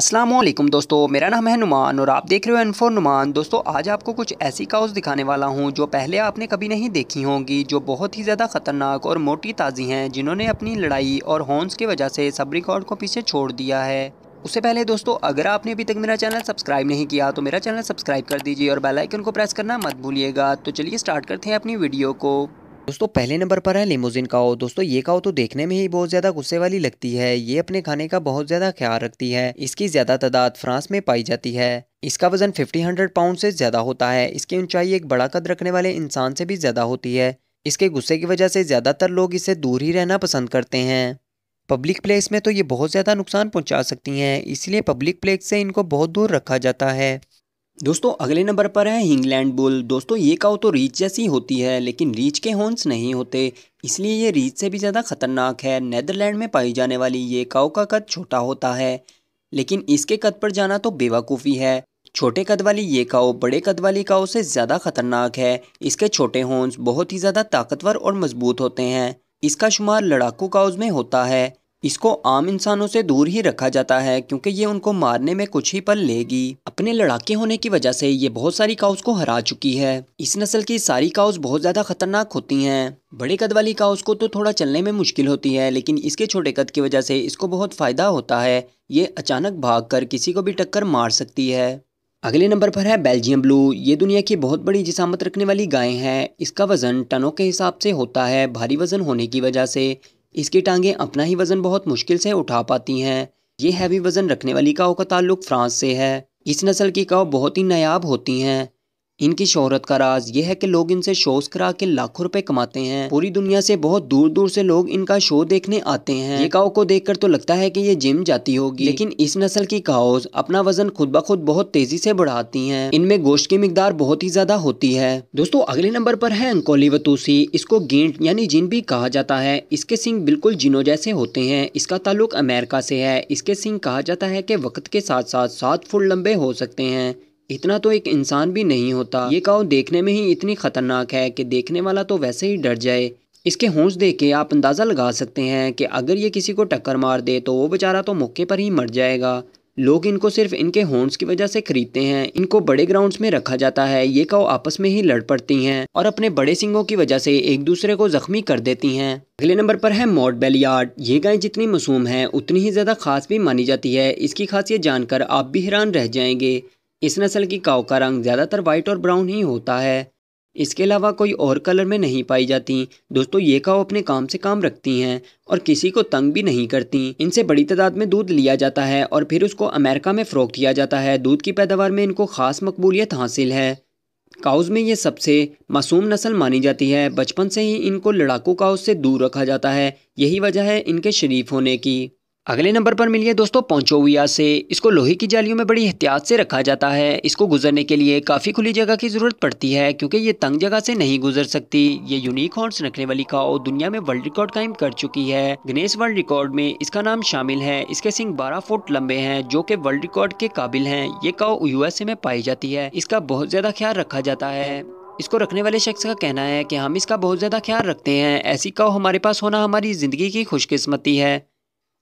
असलम दोस्तों, मेरा नाम है नुमान और आप देख रहे हो इन्फो नुमान दोस्तों, आज आपको कुछ ऐसी काउस दिखाने वाला हूँ जो पहले आपने कभी नहीं देखी होंगी, जो बहुत ही ज़्यादा ख़तरनाक और मोटी ताज़ी हैं, जिन्होंने अपनी लड़ाई और हॉर्न्स की वजह से सब रिकॉर्ड को पीछे छोड़ दिया है। उससे पहले दोस्तों, अगर आपने अभी तक मेरा चैनल सब्सक्राइब नहीं किया तो मेरा चैनल सब्सक्राइब कर दीजिए और बेलाइकन को प्रेस करना मत भूलिएगा। तो चलिए स्टार्ट करते हैं अपनी वीडियो को। दोस्तों, पहले नंबर पर है, लिमोजिन काओ दोस्तों, ये काओ तो देखने में ही बहुत ज़्यादा गुस्से वाली लगती है। ये अपने खाने का बहुत ज़्यादा ख्याल रखती है। इसकी ज़्यादा तादाद फ्रांस में पाई जाती है। इसका वज़न 50 हंड्रेड पाउंड से ज़्यादा होता है। इसकी ऊंचाई एक बड़ा कद रखने वाले इंसान से भी ज़्यादा होती है। इसके गुस्से की वजह से ज़्यादातर लोग इससे दूर ही रहना पसंद करते हैं। पब्लिक प्लेस में तो ये बहुत ज़्यादा नुकसान पहुँचा सकती हैं, इसलिए पब्लिक प्लेस से इनको बहुत दूर रखा जाता है। दोस्तों, अगले नंबर पर है हिंगलैंड बुल। दोस्तों, ये काउ तो रीच जैसी होती है, लेकिन रीच के हॉर्न्स नहीं होते, इसलिए ये रीच से भी ज़्यादा खतरनाक है। नेदरलैंड में पाई जाने वाली ये काउ का कद छोटा होता है, लेकिन इसके कद पर जाना तो बेवकूफ़ी है। छोटे कद वाली ये काओ बड़े कद वाली काओ से ज़्यादा खतरनाक है। इसके छोटे हॉर्न्स बहुत ही ज़्यादा ताकतवर और मज़बूत होते हैं। इसका शुमार लड़ाकू काउज में होता है। इसको आम इंसानों से दूर ही रखा जाता है, क्योंकि ये उनको मारने में कुछ ही पल लेगी। अपने लड़ाके होने की वजह से ये बहुत सारी काउस को हरा चुकी है। इस नस्ल की सारी काउस बहुत ज़्यादा खतरनाक होती हैं। बड़े कद वाली काउस को तो थोड़ा चलने में मुश्किल होती है, लेकिन इसके छोटे कद की वजह से इसको बहुत फ़ायदा होता है। ये अचानक भाग कर किसी को भी टक्कर मार सकती है। अगले नंबर पर है बेल्जियम ब्लू। ये दुनिया की बहुत बड़ी जिसामत रखने वाली गाय है। इसका वज़न टनों के हिसाब से होता है, भारी वज़न होने की वजह से। इसकी टांगें अपना ही वज़न बहुत मुश्किल से उठा पाती हैं। ये हैवी वज़न रखने वाली काओ का ताल्लुक फ्रांस से है। इस नस्ल की काओ बहुत ही नायाब होती हैं। इनकी शोहरत का राज ये है कि लोग इनसे शोज़ करा के लाखों रुपए कमाते हैं। पूरी दुनिया से बहुत दूर दूर से लोग इनका शो देखने आते हैं। ये काओ को देखकर तो लगता है कि ये जिम जाती होगी। लेकिन इस नस्ल की काओज अपना वज़न खुद ब खुद बहुत तेज़ी से बढ़ाती हैं। इनमें गोश्त की मिकदार बहुत ही ज़्यादा होती है। दोस्तों, अगले नंबर पर है अंकोली वतूसी। इसको गेंट यानी जिन भी कहा जाता है, इसके सिंह बिल्कुल जिनों जैसे होते हैं। इसका ताल्लुक अमेरिका से है। इसके सिंह कहा जाता है कि वक्त के साथ साथ सात फुट लंबे हो सकते हैं। इतना तो एक इंसान भी नहीं होता। ये काउ देखने में ही इतनी खतरनाक है कि देखने वाला तो वैसे ही डर जाए। इसके होंश देख के आप अंदाज़ा लगा सकते हैं कि अगर ये किसी को टक्कर मार दे तो वो बेचारा तो मौके पर ही मर जाएगा। लोग इनको सिर्फ़ इनके हॉर्न्स की वजह से खरीदते हैं। इनको बड़े ग्राउंड्स में रखा जाता है। ये काउ आपस में ही लड़ पड़ती हैं और अपने बड़े सिंगों की वजह से एक दूसरे को जख्मी कर देती हैं। अगले नंबर पर है मॉड बेलियार्ड। ये गाय जितनी मासूम है, उतनी ही ज़्यादा खास भी मानी जाती है। इसकी खासियत जानकर आप भी हैरान रह जाएँगे। इस नस्ल की काव का रंग ज़्यादातर वाइट और ब्राउन ही होता है। इसके अलावा कोई और कलर में नहीं पाई जाती। दोस्तों, ये काव अपने काम से काम रखती हैं और किसी को तंग भी नहीं करती। इनसे बड़ी तादाद में दूध लिया जाता है और फिर उसको अमेरिका में फ़रोख्त किया जाता है। दूध की पैदावार में इनको ख़ास मकबूलियत हासिल है। काउज़ में ये सबसे मासूम नस्ल मानी जाती है। बचपन से ही इनको लड़ाकू काउज से दूर रखा जाता है। यही वजह है इनके शरीफ होने की। अगले नंबर पर मिलिए दोस्तों, पोंचोविया से। इसको लोहे की जालियों में बड़ी एहतियात से रखा जाता है। इसको गुजरने के लिए काफ़ी खुली जगह की ज़रूरत पड़ती है, क्योंकि ये तंग जगह से नहीं गुजर सकती। ये यूनिक हॉर्न्स रखने वाली काओ दुनिया में वर्ल्ड रिकॉर्ड कायम कर चुकी है। गनेस वर्ल्ड रिकॉर्ड में इसका नाम शामिल है। इसके सिंह बारह फुट लंबे हैं, जो कि वर्ल्ड रिकॉर्ड के काबिल हैं। ये काओ यूएसए में पाई जाती है। इसका बहुत ज़्यादा ख्याल रखा जाता है। इसको रखने वाले शख्स का कहना है कि हम इसका बहुत ज़्यादा ख्याल रखते हैं। ऐसी काओ हमारे पास होना हमारी ज़िंदगी की खुशकिस्मती है।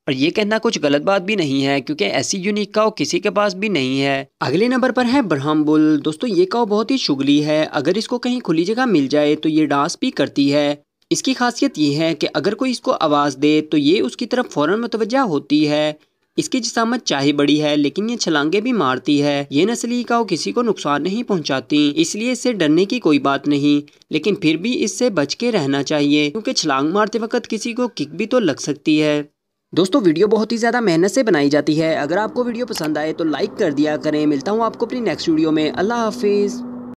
और ये कहना कुछ गलत बात भी नहीं है, क्योंकि ऐसी यूनिक काव किसी के पास भी नहीं है। अगले नंबर पर है ब्रह्म बुल दोस्तों, ये काव बहुत ही शुगली है। अगर इसको कहीं खुली जगह मिल जाए तो ये डांस भी करती है। इसकी खासियत ये है कि अगर कोई इसको आवाज़ दे तो ये उसकी तरफ़ फ़ौरन मुतवजा होती है। इसकी जिसामत चाहे बड़ी है, लेकिन ये छलांगे भी मारती है। ये नस्ली काव किसी को नुकसान नहीं पहुंचाती, इसलिए इससे डरने की कोई बात नहीं। लेकिन फिर भी इससे बच के रहना चाहिए, क्योंकि छलांग मारते वक्त किसी को किक भी तो लग सकती है। दोस्तों, वीडियो बहुत ही ज़्यादा मेहनत से बनाई जाती है। अगर आपको वीडियो पसंद आए तो लाइक कर दिया करें। मिलता हूँ आपको अपनी नेक्स्ट वीडियो में। अल्लाह हाफिज़।